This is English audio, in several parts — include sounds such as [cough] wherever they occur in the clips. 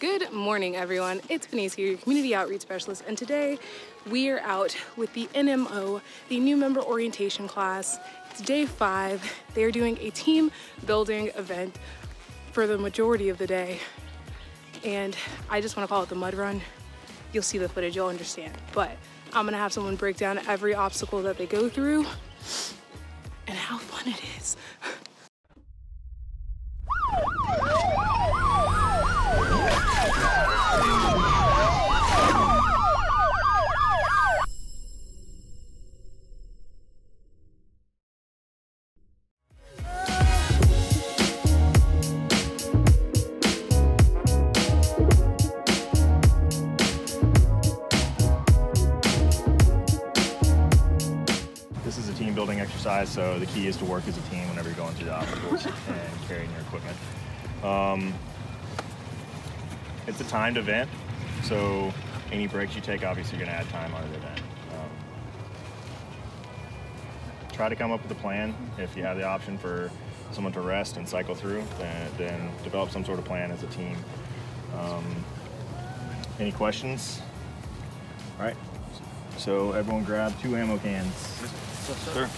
Good morning, everyone. It's Denise here, your community outreach specialist, and today we are out with the NMO, the new member orientation class. It's day five. They are doing a team building event for the majority of the day, and I just want to call it the mud run. You'll see the footage, you'll understand. But I'm gonna have someone break down every obstacle that they go through and how fun it is. Exercise, so the key is to work as a team whenever you're going through the obstacles [laughs] and carrying your equipment. Um, it's a timed event, so any breaks you take, obviously, you're going to add time on the event. Um, try to come up with a plan. If you have the option for someone to rest and cycle through, then, then develop some sort of plan as a team. Um, any questions? All right. So everyone grab two ammo cans. Sure.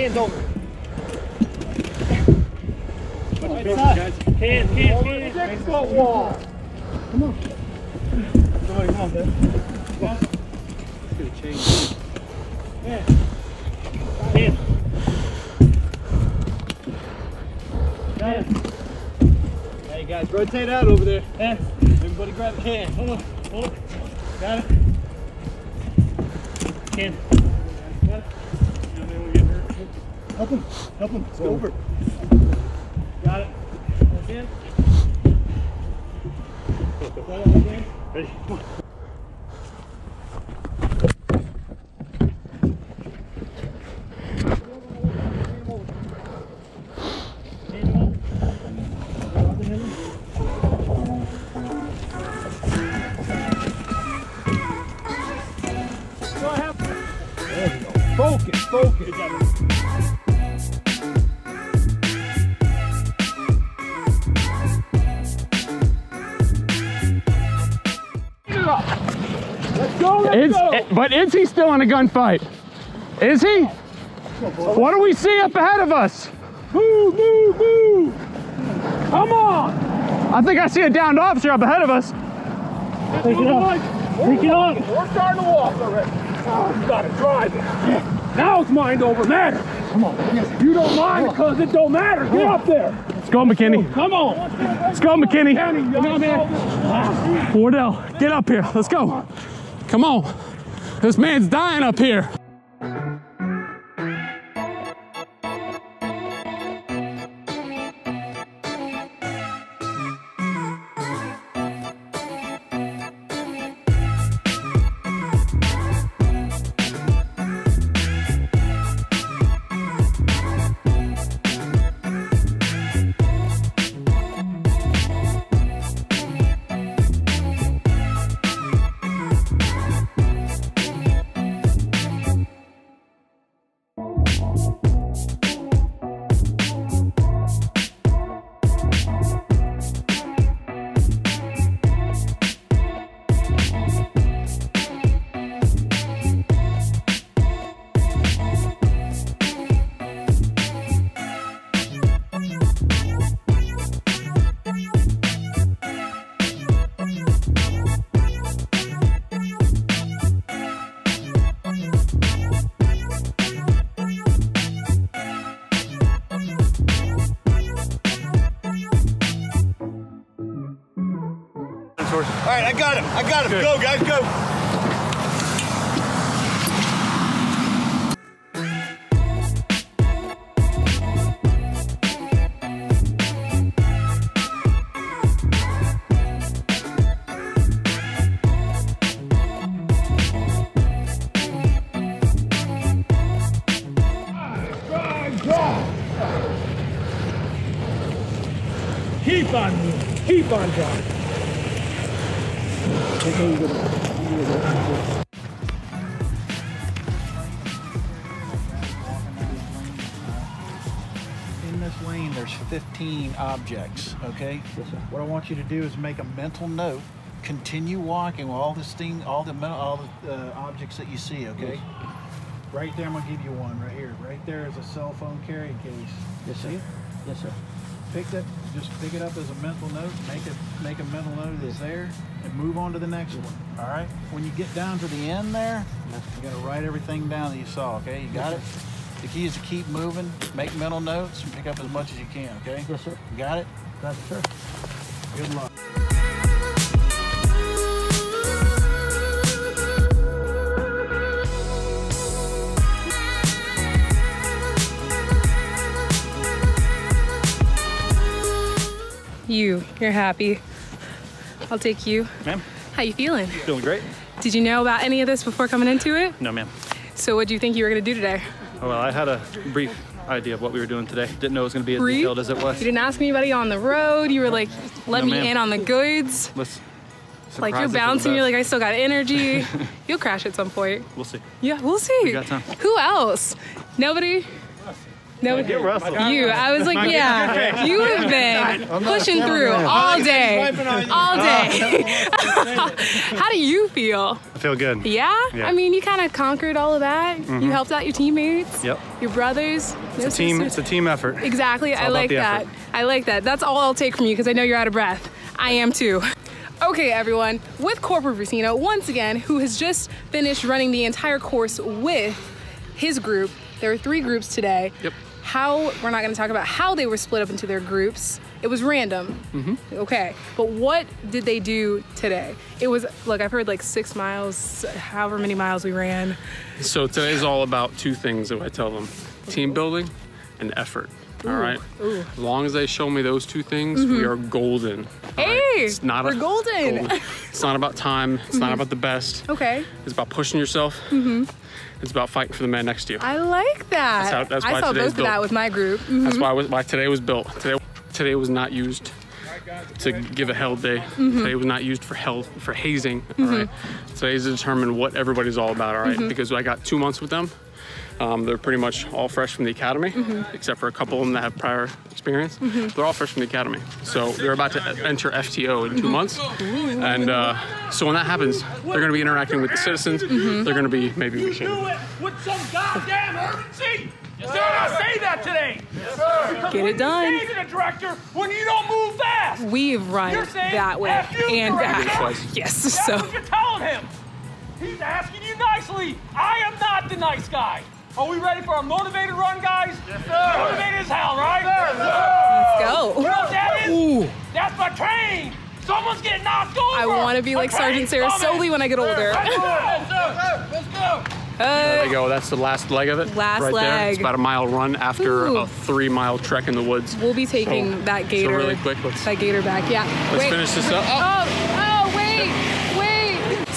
Start handing the cans over. Guys. Can, can, can. Six foot wall. Come on. Somebody, come on, man. It's gonna change. Yeah. Can. Got. Hey guys, rotate out over there. Yeah. Everybody grab a can. Hold on. Hold on. Got it. Can. Help him. Help him. It's over. Got it. Again. Got it again. Ready. Come on. Hand him but is he still in a gunfight? Is he? What do we see up ahead of us? Move, move, move. Come on. I think I see a downed officer up ahead of us. Take it up. Take it up. We're starting to walk already. Oh, you gotta drive it. Now it's mind over matter. Come on. Yes. You don't mind because it don't matter. Get up there. Let's go, McKinney. Come on. Let's go, McKinney. Come on, man. Wardell, get up here. Let's go. Come on. This man's dying up here. I got him. I got him. Go, guys, go. Keep on moving. Keep on driving. In this lane, there's 15 objects, okay? What I want you to do is make a mental note. Continue walking with all this thing, all the all the uh, objects that you see, okay? Right there, I'm gonna give you one right here. Right there is a cell phone carrying case. You see? Yes, sir. Pick that, just pick it up as a mental note. Make it, make a mental note it's there, and move on to the next one. All right. When you get down to the end there, you gotta write everything down that you saw. Okay, you got it. The key is to keep moving, make mental notes, and pick up as much as you can. Okay. Yes, sir. You got it. That's sir. Good luck. You, you're happy. I'll take you. Ma'am, How you feeling? feeling great? Did you know about any of this before coming into it? No, ma'am. So what do you think you were gonna do today? Oh, well, I had a brief idea of what we were doing today. Didn't know it was going to be as Brief? detailed as it was. You didn't ask anybody on the road. You were like, let No, me in on the goods. Let's. Like you're surprises are the bouncing. You're like, I still got energy. [laughs] You'll crash at some point. We'll see. Yeah, we'll see. got time. Who else? Nobody. Nobody. You. I was like, yeah. You have been pushing through all day, all day. [laughs] How do you feel? I feel good. Yeah. Yeah. I mean, you kind of conquered all of that. You mm-hmm. helped out your teammates. Yep. Your brothers. no It's a team. sisters. It's a team effort. Exactly. I like that. effort. I like that. That's all I'll take from you because I know you're out of breath. I am too. Okay, everyone, with Corporal Racino, once again, who has just finished running the entire course with his group. There are three groups today. Yep. How, we're not going to talk about how they were split up into their groups. It was random. Mm-hmm. Okay. But what did they do today? It was, look, I've heard like six miles, however many miles we ran. So today's all about two things that I tell them team building and effort. All right. ooh. As long as they show me those two things, we are golden. all right? Hey, it's not we're a, golden. It's not about time. It's not about the best. Okay. It's about pushing yourself. Mm-hmm. It's about fighting for the man next to you. I like that. That's how- that's I why saw both of built. that with my group. That's why, why today was built. Today, today was not used to give a hell day. Mm-hmm. Today was not used for hell for hazing. all right. Today's to determine what everybody's all about. All right? Mm-hmm. because I got two months with them. Um, they're pretty much all fresh from the academy, Mm-hmm. except for a couple of them that have prior experience. They're all fresh from the academy, so they're about to enter FTO in 2 Mm-hmm. months. And uh, so when that happens, they're going to be interacting with the citizens. Mm-hmm. They're going to be maybe we You should. do it with some goddamn urgency. Did I say that today? Yes, sir. Get it done. You're the director when you don't move fast. We've run You're that way F you, and director? back. [laughs] Yes. That's So what you're telling him. He's asking you nicely. I am not the nice guy. Are we ready for a motivated run, guys? Yes, sir. Motivated as hell, right? Yes, sir. let's go. You know what that is? That's my train. Someone's getting knocked over. I want to be A like Sergeant Sarah coming. Soli when I get older. Let's go. Let's go. There Uh, we go. That's the last leg of it. Last right There. It's leg. about a mile run after Ooh. a three mile trek in the woods. we'll be taking So- that So gator. really quick, let's That gator back. Yeah. let's Wait. finish this up. Oh, oh, wait, wait.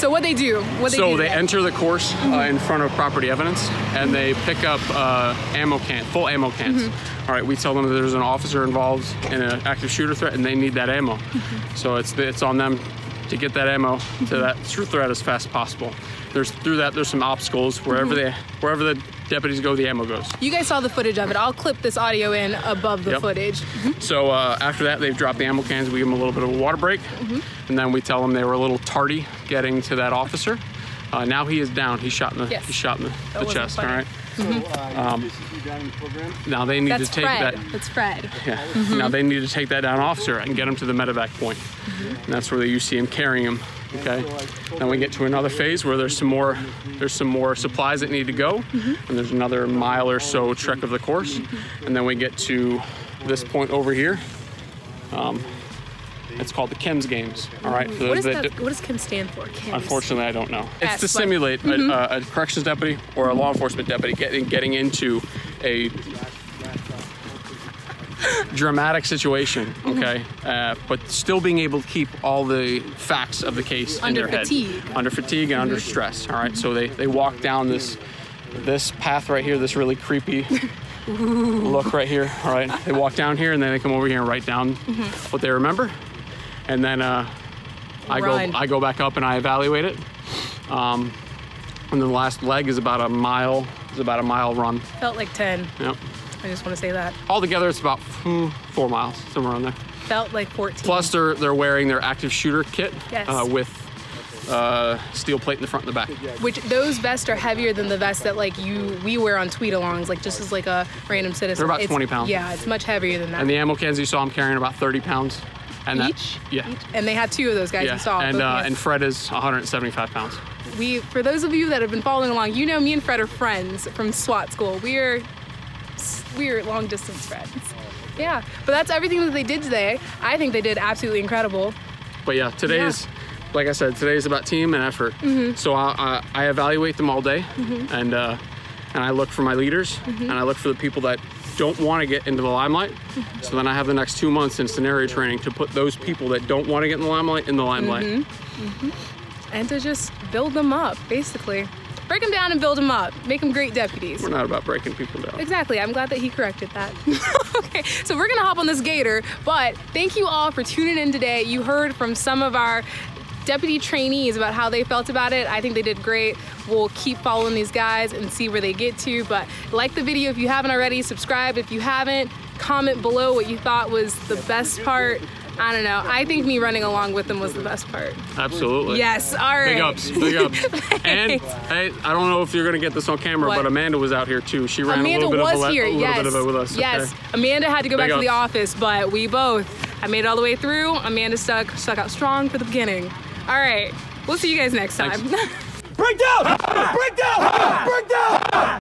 So what they do? What they so do they enter the course uh, in front of property evidence, and they pick up uh, ammo can, full ammo cans. Mm-hmm. All right, we tell them that there's an officer involved in an active shooter threat, and they need that ammo. Mm-hmm. So it's it's on them to get that ammo to that true threat as fast as possible. There's through that there's some obstacles wherever Mm-hmm. they wherever the deputies go, the ammo goes. You guys saw the footage of it. I'll clip this audio in above the Yep. footage. So uh, after that, they've dropped the ammo cans. We give them a little bit of a water break, and then we tell them they were a little tardy getting to that officer. Uh, now he is down. He's shot in the Yes. he's shot in the, the wasn't chest. All funny. right. Um, now they need That's to take Fred. that. That's Fred. Yeah. Now they need to take that down officer and get him to the medevac point. And that's where you see him carrying him. Okay. Then we get to another phase where there's some more there's some more supplies that need to go, mm-hmm. and there's another mile or so trek of the course, mm-hmm. and then we get to this point over here. Um, It's called the KIMS Games. All right. For What, that that, what does Kim stand for? Kim. Unfortunately, I don't know. It's to simulate a, mm-hmm. a, a corrections deputy or a law enforcement deputy getting getting into a dramatic situation. Mm-hmm. Okay, uh, but still being able to keep all the facts of the case Under in their fatigue. head, under fatigue and under stress. All right, so they they walk down this this path right here, this really creepy. Look right here. All right, they walk down here and then they come over here and write down what they remember, and then uh, I Run. go I go back up and I evaluate it. Um, and then the last leg is about a mile. Is about a mile run. Felt like 10. Yep. I just want to say that. Altogether, it's about hmm, four miles, somewhere around there. Felt like 14. Plus, they're they're wearing their active shooter kit Yes. uh, with uh, steel plate in the front and the back. Which those vests are heavier than the vests that like you we wear on tweet alongs, like just as like a random citizen. They're about It's- 20 pounds. Yeah, it's much heavier than that. And the ammo cans you saw, I'm carrying about 30 pounds. And that- Each? yeah. Each? And they had two of those guys Yeah, you saw. and uh, and Fred is 175 pounds. we for those of you that have been following along, you know me and Fred are friends from SWAT school. We're we're long distance friends. Yeah, but that's everything that they did today. I think they did absolutely incredible. But yeah, today's, like I said, today's about team and effort. Mm-hmm. So I, I, I evaluate them all day, and uh, and I look for my leaders, Mm-hmm. and I look for the people that don't want to get into the limelight. Mm-hmm. So then I have the next two months in scenario training to put those people that don't want to get in the limelight in the limelight. Mm-hmm. And to just build them up, basically. Break them down and build them up. Make them great deputies. We're not about breaking people down. Exactly. I'm glad that he corrected that. [laughs] okay, so we're gonna hop on this gator, but thank you all for tuning in today. You heard from some of our deputy trainees about how they felt about it. I think they did great. We'll keep following these guys and see where they get to. But like the video if you haven't already, subscribe if you haven't, comment below what you thought was the best part. I don't know. I think me running along with them was the best part. Absolutely. Yes, all right. Big ups, big ups. [laughs] and hey, I don't know if you're gonna get this on camera, What? but Amanda was out here too. She ran Amanda a little bit was of a, here. a little yes. bit of it with us. Yes. okay? Amanda had to go Big back to the office, but we both. I made it all the way through. Amanda stuck stuck out strong for the beginning. All right. We'll see you guys next time. Thanks. [laughs] Break down! Break down! Break down!